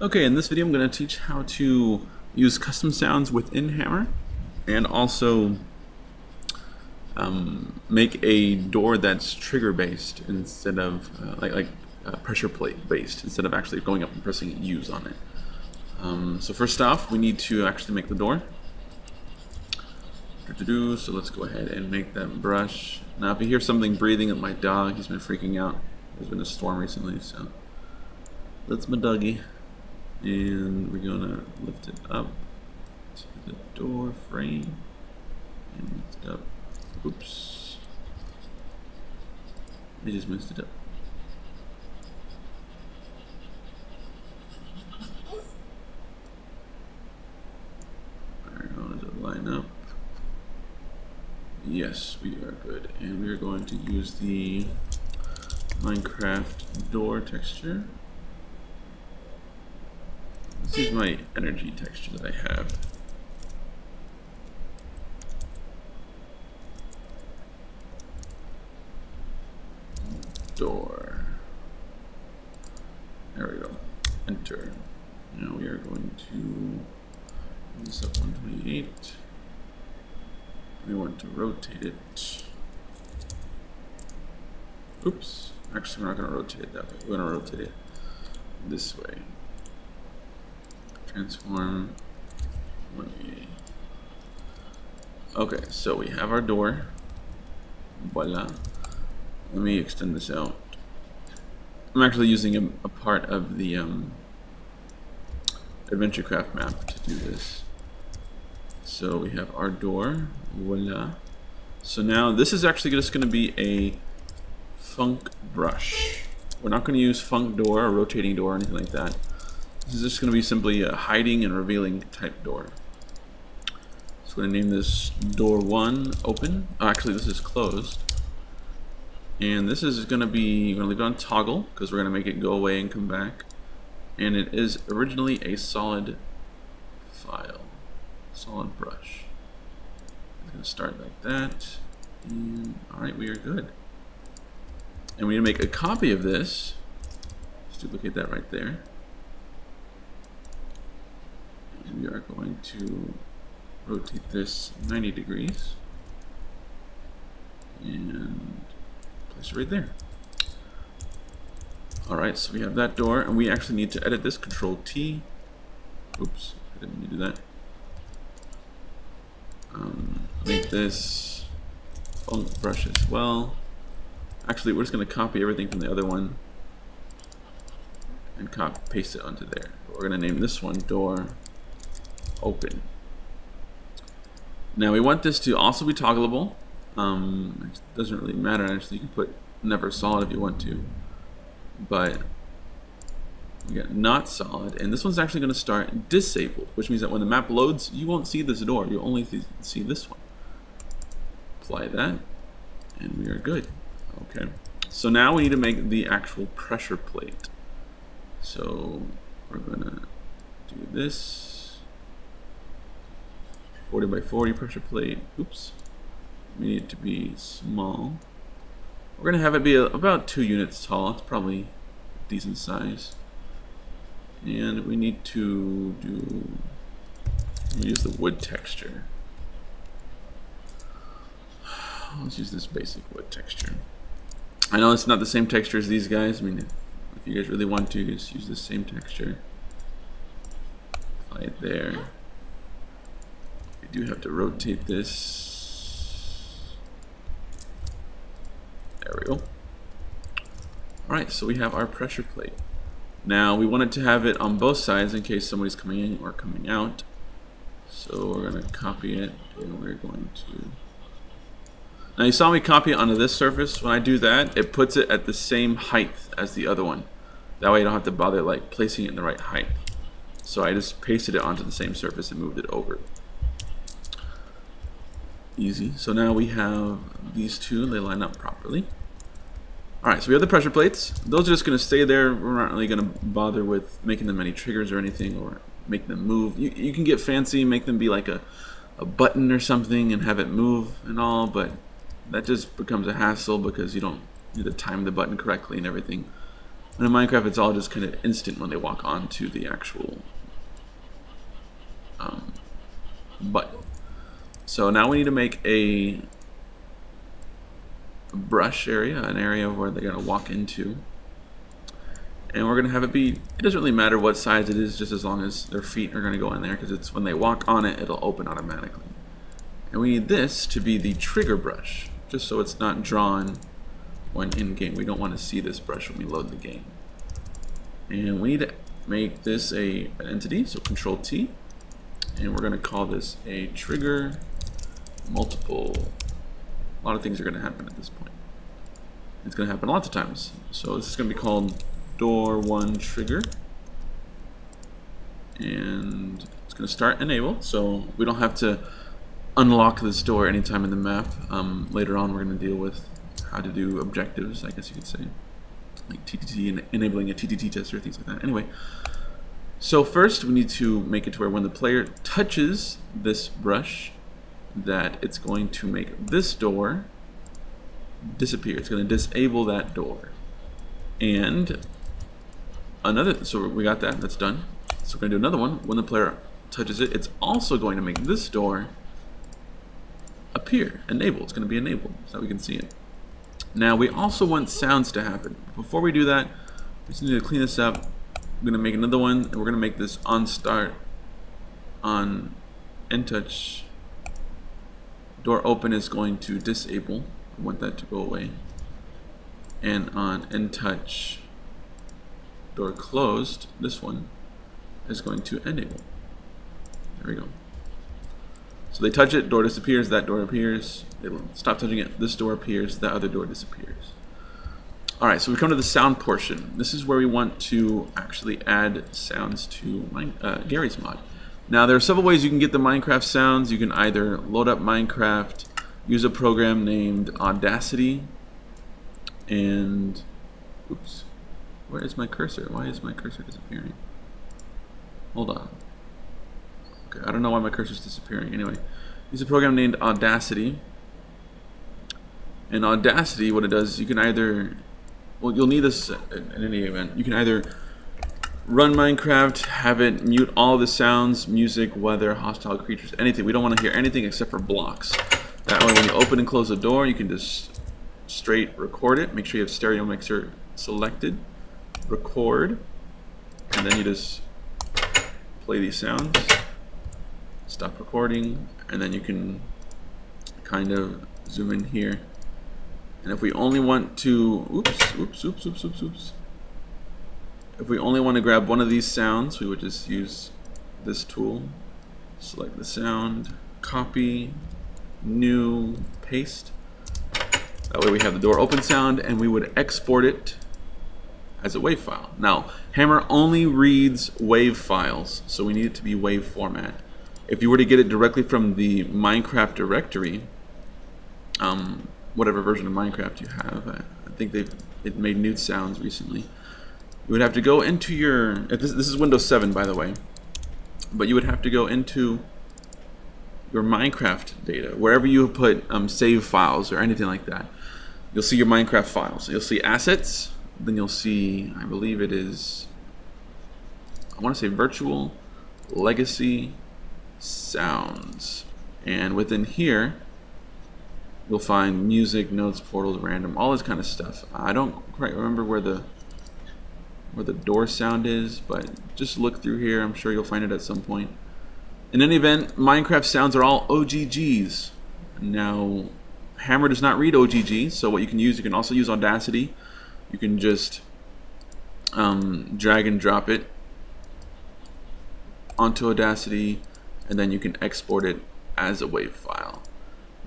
Okay, in this video I'm going to teach how to use custom sounds within Hammer and also um, make a door that's trigger based instead of uh, like, like uh, pressure plate based instead of actually going up and pressing use on it. Um, so first off we need to actually make the door. So let's go ahead and make that brush. Now if you hear something breathing at my dog, he's been freaking out. There's been a storm recently, so that's my doggy and we're gonna lift it up to the door frame and lift it up oops I just messed it up line up? Yes, we are good. And we are going to use the Minecraft door texture. This is my energy texture that I have. Door. There we go. Enter. Now we are going to this up 128. We want to rotate it. Oops. Actually, we're not going to rotate it that way. We're going to rotate it this way transform okay so we have our door. Voila. Let me extend this out. I'm actually using a, a part of the um, AdventureCraft map to do this. So we have our door. Voila. So now this is actually just going to be a funk brush. We're not going to use func_door or rotating door or anything like that this is just going to be simply a hiding and revealing type door. So we're going to name this door 1 open. Oh, actually, this is closed. And this is going to be, we're going to leave it on toggle because we're going to make it go away and come back. And it is originally a solid file, solid brush. I'm going to start like that. And all right, we are good. And we need to make a copy of this. Let's duplicate that right there. We are going to rotate this 90 degrees and place it right there. Alright, so we have that door, and we actually need to edit this, Control T. Oops, I didn't need to do that. Um, make this func_brush as well. Actually, we're just going to copy everything from the other one and copy paste it onto there. We're going to name this one door open. Now we want this to also be toggleable. Um, it doesn't really matter actually. You can put never solid if you want to, but get not solid, and this one's actually going to start disabled, which means that when the map loads, you won't see this door. You'll only see this one. Apply that, and we are good. Okay. So now we need to make the actual pressure plate. So we're going to do this. 40 by 40 pressure plate. Oops. We need it to be small. We're going to have it be about two units tall. It's probably decent size. And we need to do use the wood texture. Let's use this basic wood texture. I know it's not the same texture as these guys. I mean, if, if you guys really want to, just use the same texture. Apply it there do have to rotate this. There we go. Alright, so we have our pressure plate. Now we wanted to have it on both sides in case somebody's coming in or coming out. So we're going to copy it and we're going to... Now you saw me copy it onto this surface. When I do that, it puts it at the same height as the other one. That way you don't have to bother like placing it in the right height. So I just pasted it onto the same surface and moved it over. Easy. So now we have these two, they line up properly. Alright, so we have the pressure plates. Those are just going to stay there. We're not really going to bother with making them any triggers or anything or make them move. You, you can get fancy, make them be like a, a button or something and have it move and all, but that just becomes a hassle because you don't need to time the button correctly and everything. And in Minecraft, it's all just kind of instant when they walk onto the actual um, button. So now we need to make a brush area, an area where they're going to walk into. And we're going to have it be, it doesn't really matter what size it is, just as long as their feet are going to go in there, because it's when they walk on it, it'll open automatically. And we need this to be the trigger brush, just so it's not drawn when in-game. We don't want to see this brush when we load the game. And we need to make this a an entity, so Control T, and we're going to call this a trigger multiple. A lot of things are going to happen at this point. It's going to happen lots of times. So this is going to be called door one trigger, and it's going to start enable. So we don't have to unlock this door anytime in the map. Um, later on, we're going to deal with how to do objectives, I guess you could say. Like TTT and enabling a TTT tester, things like that. Anyway, so first we need to make it to where when the player touches this brush, that it's going to make this door disappear. It's going to disable that door. And another, so we got that, that's done. So we're going to do another one. When the player touches it, it's also going to make this door appear, enable. It's going to be enabled so we can see it. Now we also want sounds to happen. Before we do that, we just need to clean this up. I'm going to make another one, and we're going to make this on start on end touch. Door open is going to disable. I want that to go away. And on end touch door closed, this one is going to enable. There we go. So they touch it, door disappears, that door appears. They stop touching it, this door appears, that other door disappears. Alright, so we come to the sound portion. This is where we want to actually add sounds to my, uh, Garry's Mod. Now there are several ways you can get the Minecraft sounds. You can either load up Minecraft, use a program named Audacity, and oops, where is my cursor? Why is my cursor disappearing? Hold on. Okay, I don't know why my cursor is disappearing. Anyway, use a program named Audacity. And Audacity, what it does, you can either, well, you'll need this in any event. You can either run Minecraft, have it mute all the sounds, music, weather, hostile creatures, anything. We don't want to hear anything except for blocks. That way, when you open and close the door, you can just straight record it. Make sure you have stereo mixer selected. Record. And then you just play these sounds stop recording and then you can kind of zoom in here and if we only want to oops oops oops oops oops oops if we only want to grab one of these sounds we would just use this tool select the sound copy new paste that way we have the door open sound and we would export it as a WAV file. Now, Hammer only reads WAV files, so we need it to be WAV format if you were to get it directly from the Minecraft directory, um, whatever version of Minecraft you have, I, I think they've it made new sounds recently. You would have to go into your, this, this is Windows 7 by the way, but you would have to go into your Minecraft data, wherever you put um, save files or anything like that. You'll see your Minecraft files. You'll see assets, then you'll see, I believe it is, I want to say virtual, legacy, sounds. And within here, you'll find music, notes, portals, random, all this kind of stuff. I don't quite remember where the where the door sound is, but just look through here. I'm sure you'll find it at some point. In any event, Minecraft sounds are all OGGs. Now, Hammer does not read OGG, so what you can use, you can also use Audacity. You can just um, drag and drop it onto Audacity and then you can export it as a WAV file.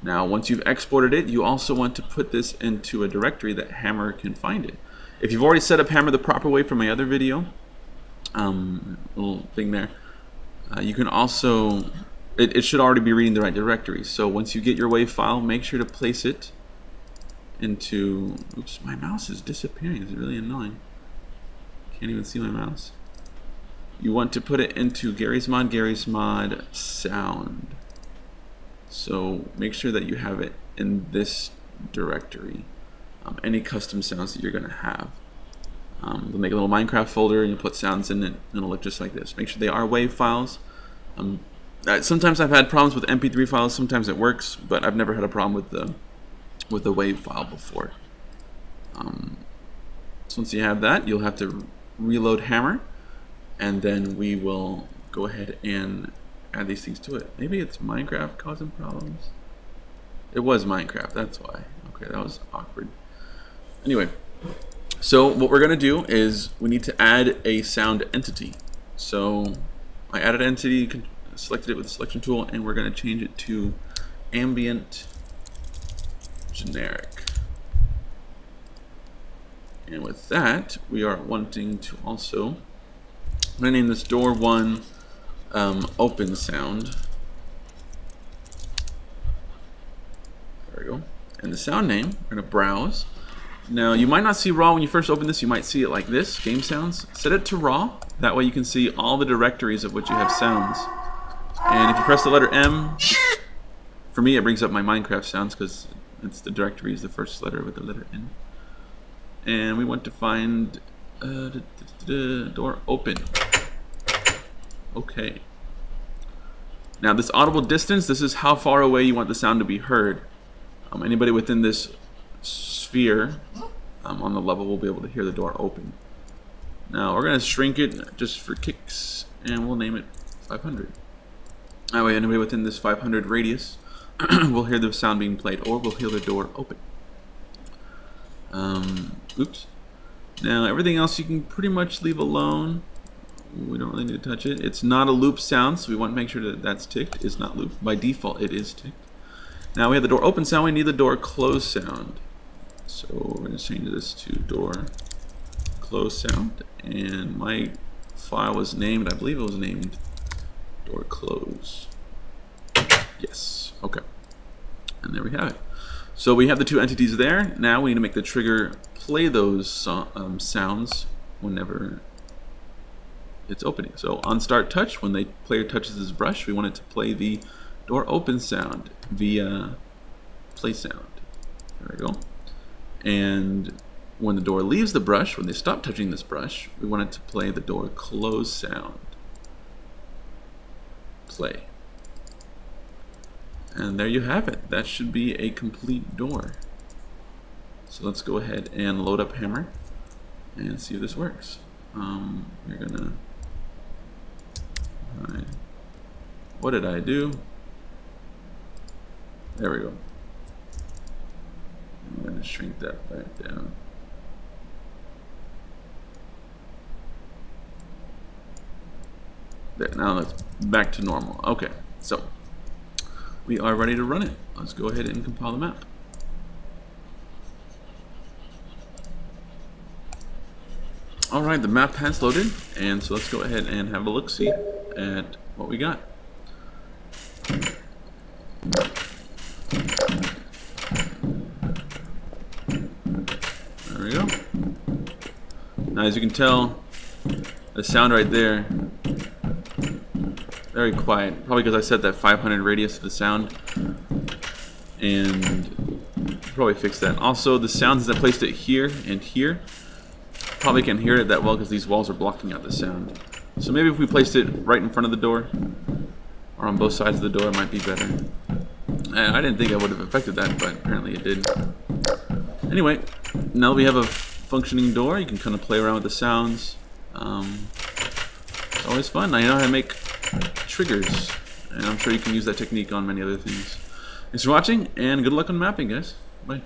Now, once you've exported it, you also want to put this into a directory that Hammer can find it. If you've already set up Hammer the proper way from my other video, um, little thing there, uh, you can also, it, it should already be reading the right directory. So once you get your WAV file, make sure to place it into, oops, my mouse is disappearing. It's really annoying. Can't even see my mouse you want to put it into Garry's Mod, Garry's Mod sound. So make sure that you have it in this directory. Um, any custom sounds that you're going to have. Um, they'll make a little Minecraft folder and you'll put sounds in it and it'll look just like this. Make sure they are WAV files. Um, sometimes I've had problems with MP3 files. Sometimes it works, but I've never had a problem with the with the WAV file before. Um, so once you have that, you'll have to reload Hammer, and then we will go ahead and add these things to it. Maybe it's Minecraft causing problems. It was Minecraft, that's why. Okay, that was awkward. Anyway, so what we're gonna do is we need to add a sound entity. So I added entity, selected it with the selection tool, and we're gonna change it to ambient generic. And with that, we are wanting to also, I'm gonna name this door one um, open sound. There we go. And the sound name, we're gonna browse. Now you might not see raw when you first open this, you might see it like this, game sounds. Set it to raw, that way you can see all the directories of which you have sounds. And if you press the letter M, for me it brings up my Minecraft sounds because it's the directory is the first letter with the letter N and we want to find uh, door open. Okay. Now this audible distance, this is how far away you want the sound to be heard. Um, anybody within this sphere um, on the level we'll be able to hear the door open. Now we're going to shrink it just for kicks and we'll name it 500. That way anybody within this 500 radius will hear the sound being played or will hear the door open. Um, oops. Now everything else you can pretty much leave alone. We don't really need to touch it. It's not a loop sound, so we want to make sure that that's ticked. It's not loop. By default, it is ticked. Now we have the door open sound. We need the door close sound. So we're going to change this to door close sound. And my file was named, I believe it was named door close. Yes. Okay. And there we have it. So we have the two entities there. Now we need to make the trigger play those so um, sounds whenever it's opening. So on start touch, when the player touches this brush, we want it to play the door open sound via play sound. There we go. And when the door leaves the brush, when they stop touching this brush, we want it to play the door close sound. Play. And there you have it. That should be a complete door. So let's go ahead and load up Hammer and see if this works. Um, we're gonna. What did I do? There we go. I'm gonna shrink that back down. There, now let's back to normal. Okay, so we are ready to run it. Let's go ahead and compile the map. Alright, the map has loaded, and so let's go ahead and have a look-see at what we got. There we go. Now as you can tell, the sound right there very quiet. Probably because I set that 500 radius of the sound. And probably fix that. Also, the sounds that I placed it here and here, probably can't hear it that well because these walls are blocking out the sound. So maybe if we placed it right in front of the door, or on both sides of the door, it might be better. I didn't think I would have affected that, but apparently it did. Anyway, now we have a functioning door, you can kind of play around with the sounds. Um, it's always fun. I know how to make triggers. And I'm sure you can use that technique on many other things. Thanks for watching, and good luck on mapping, guys. Bye.